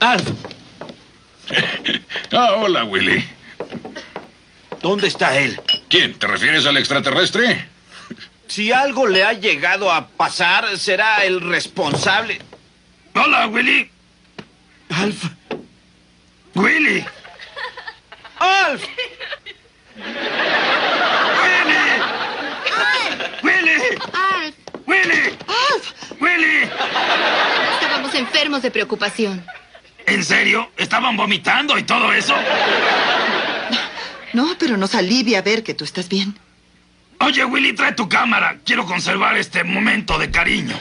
Alf, Ah, hola, Willy. ¿dónde está él? ¿Quién? ¿Te refieres al extraterrestre? Si algo le ha llegado a pasar, será el responsable. Hola, Willy. Alf. Willy. ¡Alf! Willy. Alf, Willy. Alf, Willy. estábamos enfermos de preocupación. ¿En serio? ¿Estaban vomitando y todo eso? No, pero nos alivia ver que tú estás bien. Oye, Willy, trae tu cámara. Quiero conservar este momento de cariño.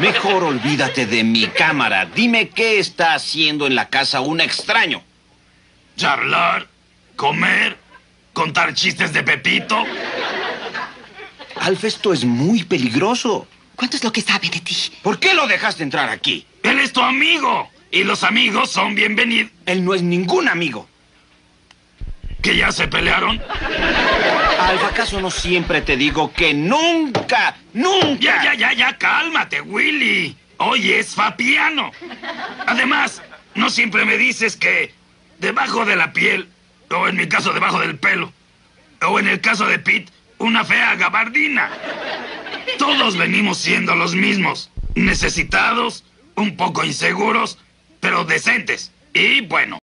Mejor olvídate de mi cámara. Dime qué está haciendo en la casa un extraño. Charlar, comer, contar chistes de Pepito. Alf, esto es muy peligroso. ¿Cuánto es lo que sabe de ti? ¿Por qué lo dejaste entrar aquí? Él es tu amigo. Y los amigos son bienvenidos. Él no es ningún amigo. ¿Que ya se pelearon? Alf, ¿acaso no siempre te digo que nunca, nunca... Ya, ya, ya, ya, cálmate, Willy. Hoy es Fapiano. Además, no siempre me dices que debajo de la piel, o en mi caso debajo del pelo, o en el caso de Pete, una fea gabardina. Todos venimos siendo los mismos. Necesitados, un poco inseguros, pero decentes. Y bueno,